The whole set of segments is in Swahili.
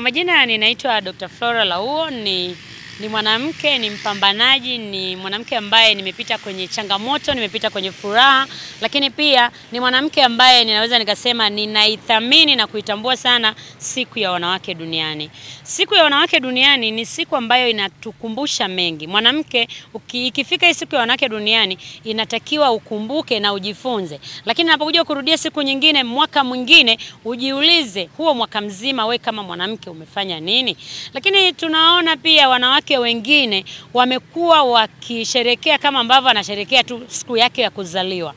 Kwa majina ninaitwa Dr. Flora Lauo, ni ni mwanamke, ni mpambanaji, ni mwanamke ambaye nimepita kwenye changamoto, nimepita kwenye furaha, lakini pia ni mwanamke ambaye ninaweza nikasema ninaithamini na kuitambua sana siku ya wanawake duniani. Siku ya wanawake duniani ni siku ambayo inatukumbusha mengi. Mwanamke ikifika hii siku ya wanawake duniani inatakiwa ukumbuke na ujifunze, lakini unapokuja kurudia siku nyingine, mwaka mwingine, ujiulize huo mwaka mzima we kama mwanamke umefanya nini. Lakini tunaona pia wanawake wengine wamekuwa wakisherekea kama ambavyo anasherekea tu siku yake ya kuzaliwa.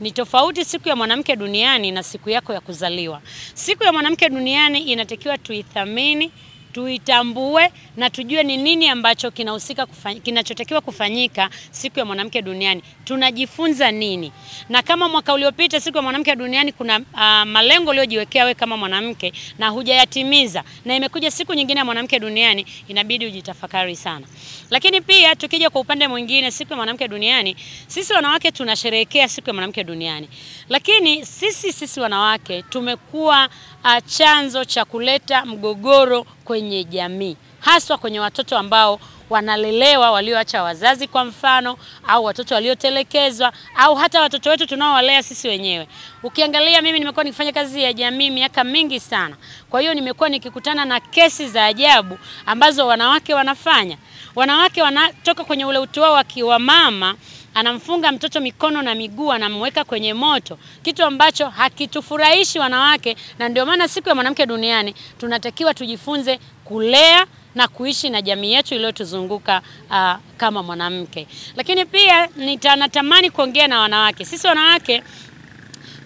Ni tofauti siku ya mwanamke duniani na siku yako ya kuzaliwa. Siku ya mwanamke duniani inatakiwa tuithamini, tuitambue na tujue ni nini ambacho kinahusika kinachotakiwa kufanyika siku ya mwanamke duniani. Tunajifunza nini? Na kama mwaka uliopita siku ya mwanamke duniani kuna uh, malengo uliojiwekea we kama mwanamke na hujayatimiza na imekuja siku nyingine ya mwanamke duniani, inabidi ujitafakari sana. Lakini pia tukija kwa upande mwingine, siku ya mwanamke duniani, sisi wanawake tunasherehekea siku ya mwanamke duniani, lakini sisi sisi wanawake tumekuwa uh, chanzo cha kuleta mgogoro kwenye jamii, haswa kwenye watoto ambao wanalelewa walioacha wazazi kwa mfano, au watoto waliotelekezwa, au hata watoto wetu tunaowalea sisi wenyewe. Ukiangalia, mimi nimekuwa nikifanya kazi ya jamii miaka mingi sana, kwa hiyo nimekuwa nikikutana na kesi za ajabu ambazo wanawake wanafanya. Wanawake wanatoka kwenye ule utu wao wakiwa mama anamfunga mtoto mikono na miguu, anamweka kwenye moto, kitu ambacho hakitufurahishi wanawake, na ndio maana siku ya mwanamke duniani tunatakiwa tujifunze kulea na kuishi na jamii yetu iliyotuzunguka uh, kama mwanamke. Lakini pia natamani kuongea na wanawake. Sisi wanawake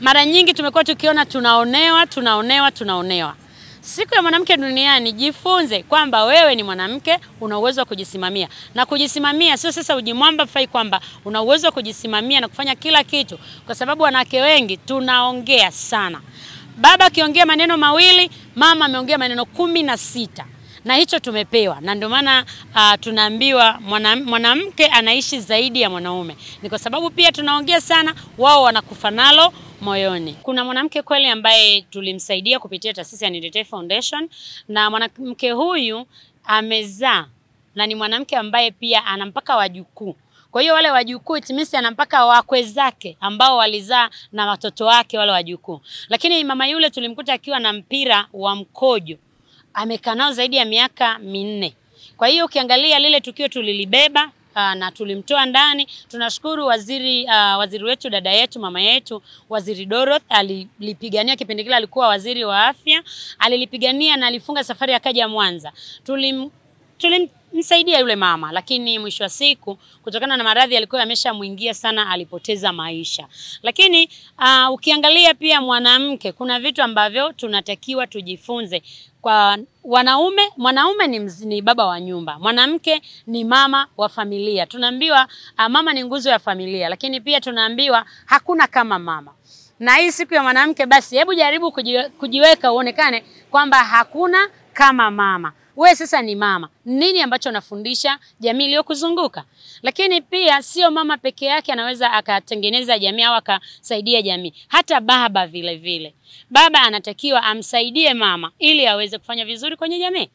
mara nyingi tumekuwa tukiona tunaonewa, tunaonewa, tunaonewa. Siku ya mwanamke duniani, jifunze kwamba wewe ni mwanamke, una uwezo wa kujisimamia na kujisimamia sio sasa ujimwamba fai kwamba una uwezo wa kujisimamia na kufanya kila kitu, kwa sababu wanawake wengi tunaongea sana. Baba akiongea maneno mawili, mama ameongea maneno kumi na sita na hicho tumepewa, na ndio maana uh, tunaambiwa mwanamke anaishi zaidi ya mwanaume. Ni kwa sababu pia tunaongea sana, wao wanakufa nalo moyoni. Kuna mwanamke kweli ambaye tulimsaidia kupitia taasisi ya Nidete Foundation, na mwanamke huyu amezaa na ni mwanamke ambaye pia ana mpaka wajukuu. Kwa hiyo wale wajukuu means ana mpaka wakwe zake ambao walizaa na watoto wake wale wajukuu. Lakini mama yule tulimkuta akiwa na mpira wa mkojo amekaa nao zaidi ya miaka minne. Kwa hiyo ukiangalia lile tukio tulilibeba aa, na tulimtoa ndani. Tunashukuru waziri uh, waziri wetu dada yetu mama yetu waziri Dorothy alilipigania kipindi kile, alikuwa waziri wa afya, alilipigania na alifunga safari akaja Mwanza. Tulim tulimsaidia yule mama, lakini mwisho wa siku kutokana na maradhi alikuwa yameshamwingia sana, alipoteza maisha. Lakini uh, ukiangalia pia mwanamke, kuna vitu ambavyo tunatakiwa tujifunze kwa wanaume. Mwanaume ni, ni baba wa nyumba, mwanamke ni mama wa familia. Tunaambiwa uh, mama ni nguzo ya familia, lakini pia tunaambiwa hakuna kama mama na hii siku ya mwanamke, basi hebu jaribu kujiweka uonekane kwamba hakuna kama mama. Wewe sasa ni mama, nini ambacho unafundisha jamii iliyokuzunguka? Lakini pia sio mama peke yake anaweza akatengeneza jamii au akasaidia jamii, hata baba vile vile. Baba anatakiwa amsaidie mama ili aweze kufanya vizuri kwenye jamii.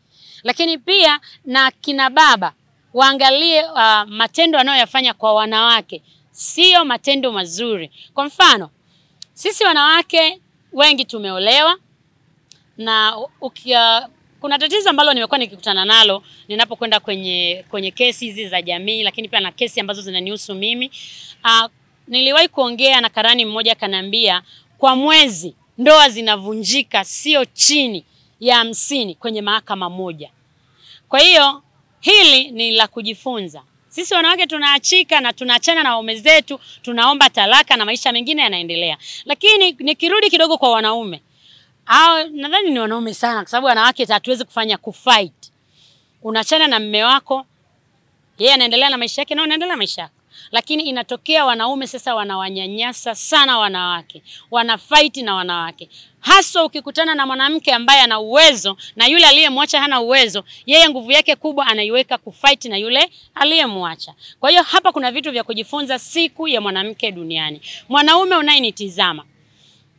Lakini pia na kina baba waangalie uh, matendo anayoyafanya kwa wanawake, sio matendo mazuri. Kwa mfano sisi wanawake wengi tumeolewa na ukia, kuna tatizo ambalo nimekuwa nikikutana nalo ninapokwenda kwenye kwenye kesi hizi za jamii, lakini pia na kesi ambazo zinanihusu mimi. Uh, niliwahi kuongea na karani mmoja akaniambia, kwa mwezi ndoa zinavunjika sio chini ya hamsini kwenye mahakama moja. Kwa hiyo hili ni la kujifunza. Sisi wanawake tunaachika na tunaachana na waume zetu, tunaomba talaka na maisha mengine yanaendelea. Lakini nikirudi kidogo kwa wanaume, au nadhani ni wanaume sana, kwa sababu wanawake hatuwezi kufanya kufight. Unachana na mme wako, yeye anaendelea na maisha yake na unaendelea na maisha yako. Lakini inatokea wanaume sasa wanawanyanyasa sana wanawake, wanafight na wanawake, haswa ukikutana na mwanamke ambaye ana uwezo na yule aliyemwacha hana uwezo, yeye nguvu yake kubwa anaiweka kufight na yule aliyemwacha. Kwa hiyo hapa kuna vitu vya kujifunza siku ya mwanamke duniani. Mwanaume unayenitizama,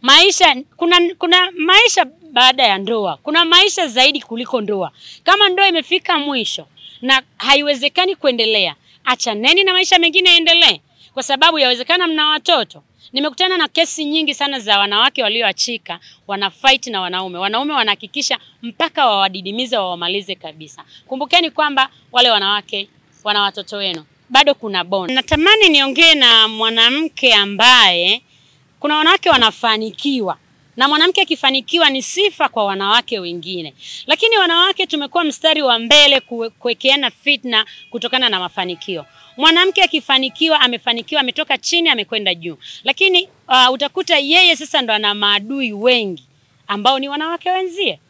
maisha kuna kuna maisha baada ya ndoa, kuna maisha zaidi kuliko ndoa. Kama ndoa imefika mwisho na haiwezekani kuendelea, achaneni na maisha mengine yaendelee, kwa sababu yawezekana mna watoto. Nimekutana na kesi nyingi sana za wanawake walioachika wana fight na wanaume. Wanaume wanahakikisha mpaka wawadidimize, wawamalize kabisa. Kumbukeni kwamba wale wanawake wana watoto wenu, bado kuna bond. Natamani niongee na mwanamke ambaye kuna wanawake wanafanikiwa na mwanamke akifanikiwa ni sifa kwa wanawake wengine, lakini wanawake tumekuwa mstari wa mbele kuwekeana fitna kutokana na mafanikio. Mwanamke akifanikiwa, amefanikiwa, ametoka chini, amekwenda juu, lakini uh, utakuta yeye sasa ndo ana maadui wengi ambao ni wanawake wenzie.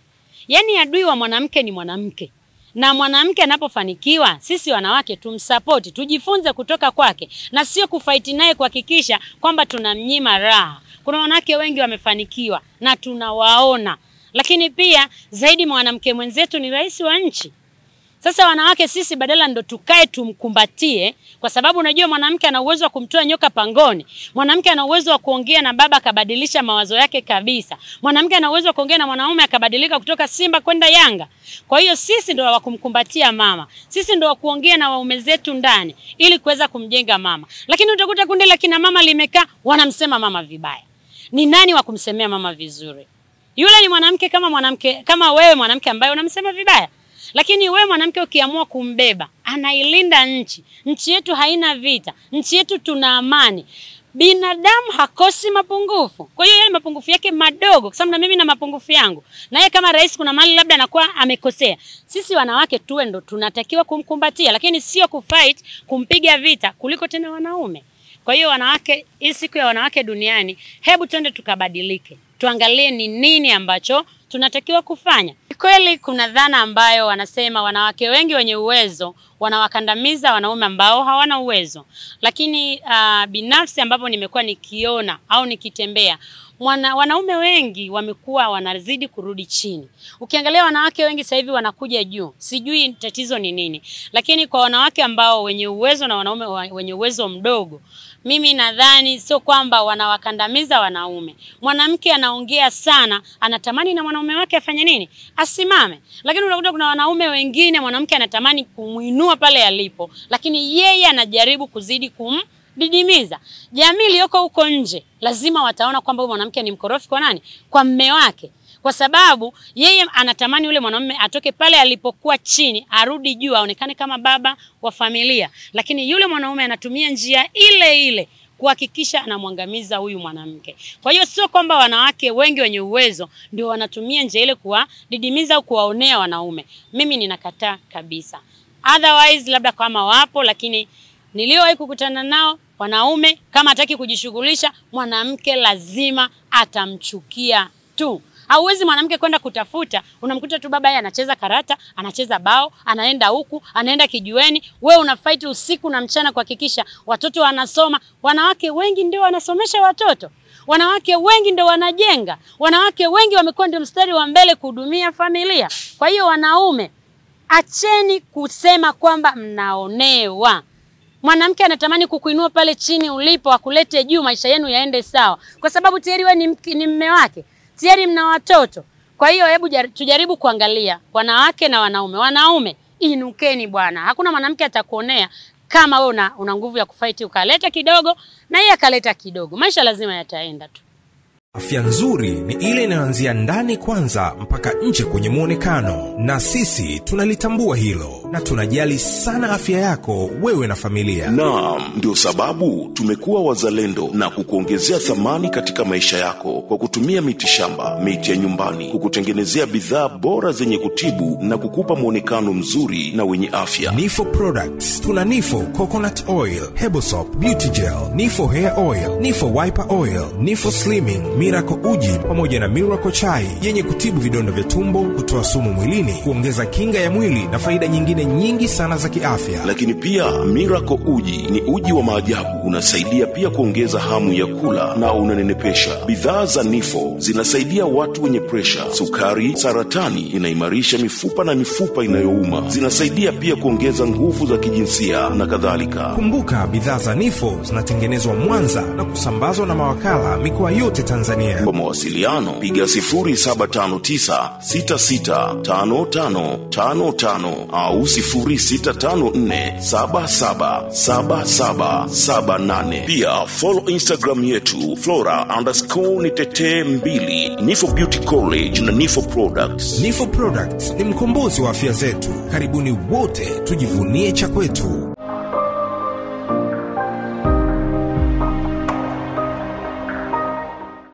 Yaani adui wa mwanamke ni mwanamke, na mwanamke anapofanikiwa, sisi wanawake tumsapoti, tujifunze kutoka kwake, na sio kufaiti naye kuhakikisha kwamba tunamnyima raha. Kuna wanawake wengi wamefanikiwa na tunawaona, lakini pia zaidi mwanamke mwenzetu ni rais wa nchi. Sasa wanawake sisi badala ndo tukae tumkumbatie, kwa sababu unajua mwanamke ana uwezo wa kumtoa nyoka pangoni. Mwanamke ana uwezo wa kuongea na baba akabadilisha mawazo yake kabisa. Mwanamke ana uwezo wa kuongea na mwanaume akabadilika kutoka Simba kwenda Yanga. Kwa hiyo sisi ndo wa kumkumbatia mama, sisi ndo wa kuongea na waume zetu ndani ili kuweza kumjenga mama. Lakini utakuta kundi la kina mama limekaa wanamsema mama vibaya. Ni nani wa kumsemea mama vizuri? Yule ni mwanamke kama mwanamke kama wewe mwanamke ambaye unamsema vibaya. Lakini wewe mwanamke ukiamua kumbeba, anailinda nchi. Nchi yetu haina vita, nchi yetu tuna amani. Binadamu hakosi mapungufu. Kwa hiyo yale mapungufu yake madogo, kwa sababu na mimi na mapungufu yangu, na yeye kama rais, kuna mali labda anakuwa amekosea. Sisi wanawake tuwe ndo tunatakiwa kumkumbatia, lakini sio kufight, kumpiga vita kuliko tena wanaume. Kwa hiyo wanawake, hii siku ya wanawake duniani, hebu twende tukabadilike, tuangalie ni nini ambacho tunatakiwa kufanya. Kweli kuna dhana ambayo wanasema wanawake wengi wenye uwezo wanawakandamiza wanaume ambao hawana uwezo, lakini uh, binafsi ambapo nimekuwa nikiona au nikitembea Mwana, wanaume wengi wamekuwa wanazidi kurudi chini. Ukiangalia wanawake wengi sasa hivi wanakuja juu, sijui tatizo ni nini, lakini kwa wanawake ambao wenye uwezo na wanaume wenye uwezo mdogo, mimi nadhani sio kwamba wanawakandamiza wanaume. Mwanamke anaongea sana, anatamani na mwanaume wake afanye nini? Asimame. Lakini unakuta kuna wanaume wengine, mwanamke anatamani kumuinua pale alipo, lakini yeye anajaribu kuzidi kum didimiza. Jamii iliyoko huko nje lazima wataona kwamba huyu mwanamke ni mkorofi kwa nani? Kwa mme wake, kwa sababu yeye anatamani yule mwanamume atoke pale alipokuwa chini arudi juu, aonekane kama baba wa familia, lakini yule mwanaume anatumia njia ile ile kuhakikisha anamwangamiza huyu mwanamke. Kwa hiyo sio kwamba wanawake wengi wenye uwezo ndio wanatumia njia ile kuwadidimiza au kuwaonea wanaume. Mimi ninakataa kabisa. Otherwise labda kama wapo, lakini niliowahi kukutana nao wanaume, kama hataki kujishughulisha, mwanamke lazima atamchukia tu. Hauwezi mwanamke kwenda kutafuta, unamkuta tu baba yeye anacheza karata, anacheza bao, anaenda huku, anaenda kijueni, wewe una fight usiku na mchana kuhakikisha watoto wanasoma. Wanawake wengi ndio wanasomesha watoto, wanawake wengi ndio wanajenga, wanawake wengi wamekuwa ndio mstari wa mbele kuhudumia familia. Kwa hiyo wanaume, acheni kusema kwamba mnaonewa. Mwanamke anatamani kukuinua pale chini ulipo, akulete juu, maisha yenu yaende sawa, kwa sababu tayari wewe ni, ni mme wake, tayari mna watoto. Kwa hiyo hebu tujaribu kuangalia wanawake na wanaume. Wanaume inukeni bwana, hakuna mwanamke atakuonea kama wewe una, una nguvu ya kufaiti, ukaleta kidogo na yeye akaleta kidogo, maisha lazima yataenda tu. Afya nzuri ni ile inayoanzia ndani kwanza mpaka nje kwenye mwonekano, na sisi tunalitambua hilo na tunajali sana afya yako wewe na familia. Naam, ndio sababu tumekuwa wazalendo na kukuongezea thamani katika maisha yako kwa kutumia miti shamba, miti ya nyumbani, kukutengenezea bidhaa bora zenye kutibu na kukupa mwonekano mzuri na wenye afya. Nifo Products tuna Nifo Coconut Oil, Herbal Soap, Beauty Gel, Nifo Hair Oil, Nifo Wiper Oil, Nifo Slimming, Miracle Uji pamoja na Miracle Chai yenye kutibu vidonda vya tumbo, kutoa sumu mwilini, kuongeza kinga ya mwili na faida nyingine nyingi sana za kiafya. Lakini pia Miracle Uji ni uji wa maajabu, unasaidia pia kuongeza hamu ya kula na unanenepesha. Bidhaa za Nifo zinasaidia watu wenye presha, sukari, saratani, inaimarisha mifupa na mifupa inayouma, zinasaidia pia kuongeza nguvu za kijinsia na kadhalika. Kumbuka bidhaa za Nifo zinatengenezwa Mwanza na kusambazwa na mawakala mikoa yote Tanzania. Tanzania. Kwa mawasiliano piga 0759665555 au 0654777778. Pia follow Instagram yetu Flora underscore ni tetee mbili, Nifo Beauty College na Nifo Products. Nifo Products ni mkombozi wa afya zetu. Karibuni wote tujivunie cha kwetu.